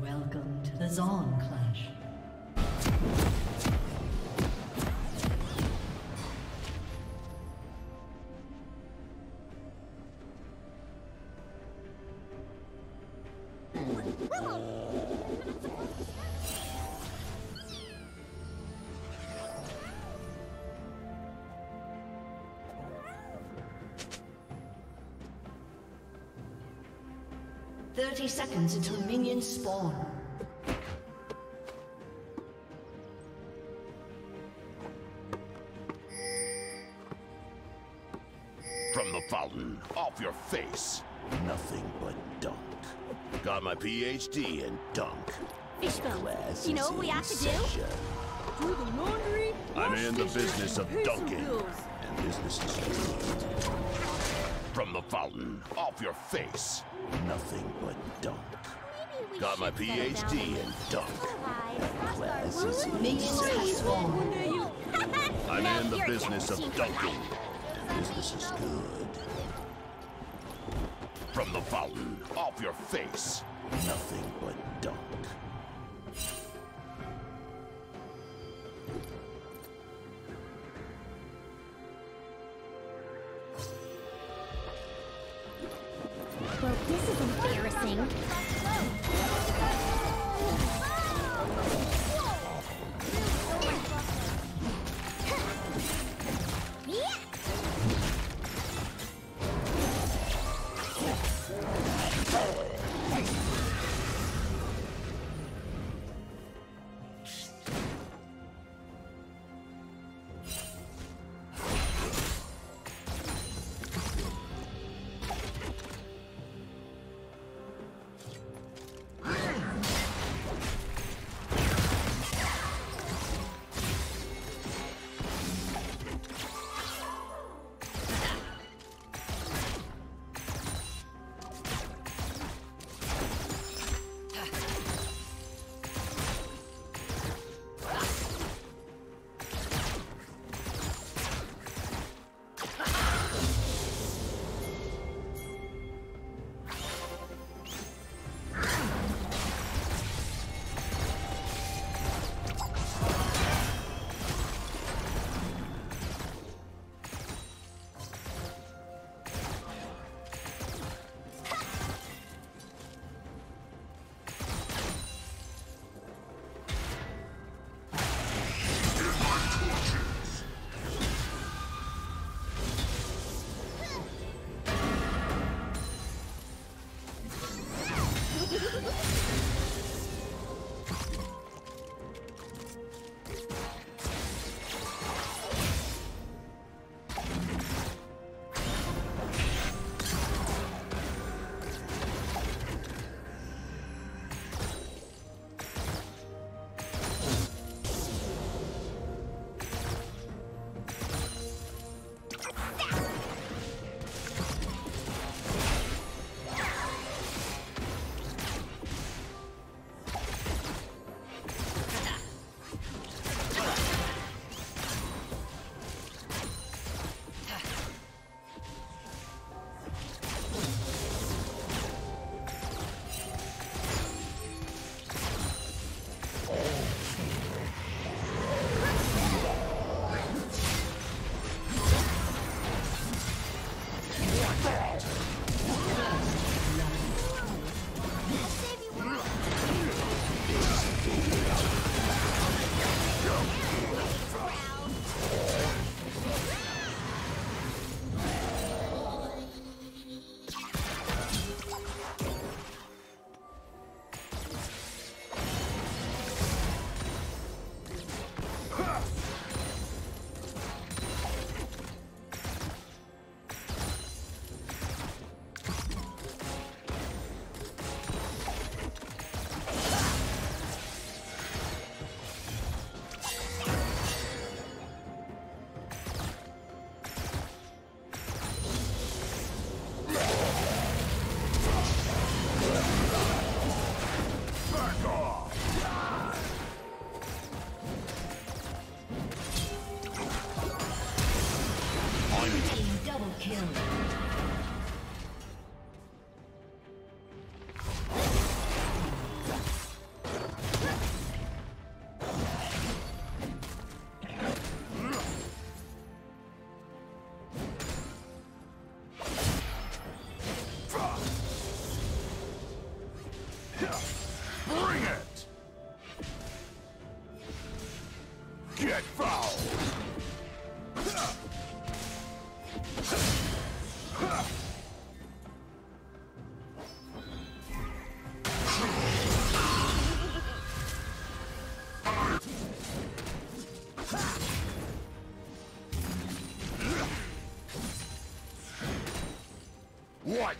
Welcome to the Zon Clash. Thirty seconds until minions spawn. From the fountain, off your face. Nothing but dunk. Got my PhD in dunk. Fishbone, Class you know what we have to do? session. Do the laundry. I'm in the business of dunking. And business is good. From the fountain, off your face. Nothing but dunk. Maybe we Got my PhD in dunk. Alright, Class is in Minions have session. spawned. I'm in the business of dunking. And business is good. From the fountain, off your face. Nothing but dunk.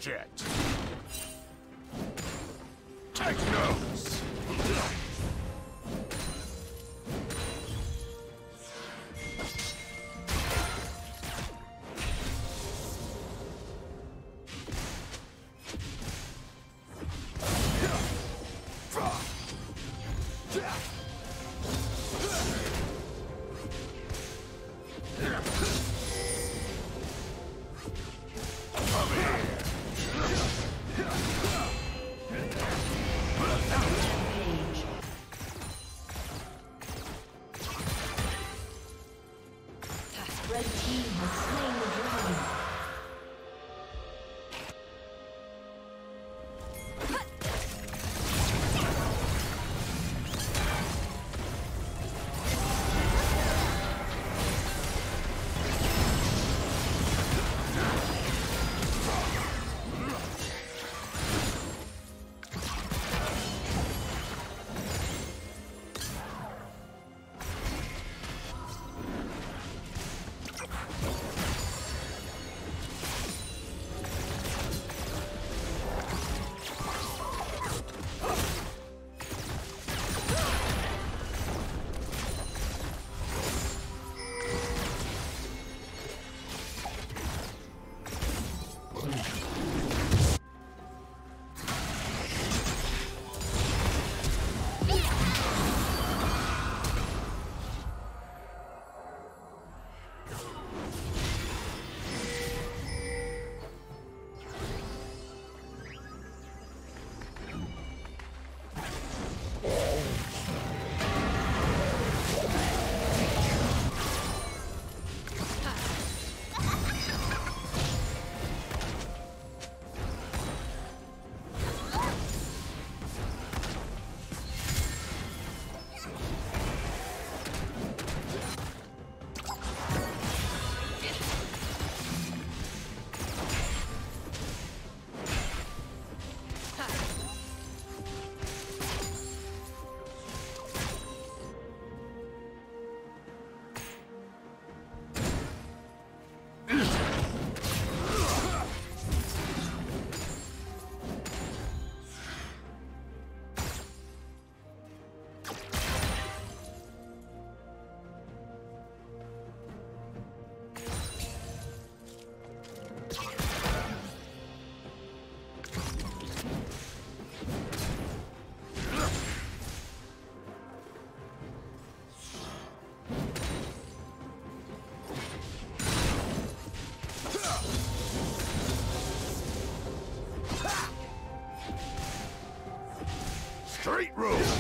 It! Rules!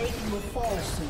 Satan will fall soon.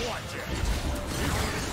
Aced.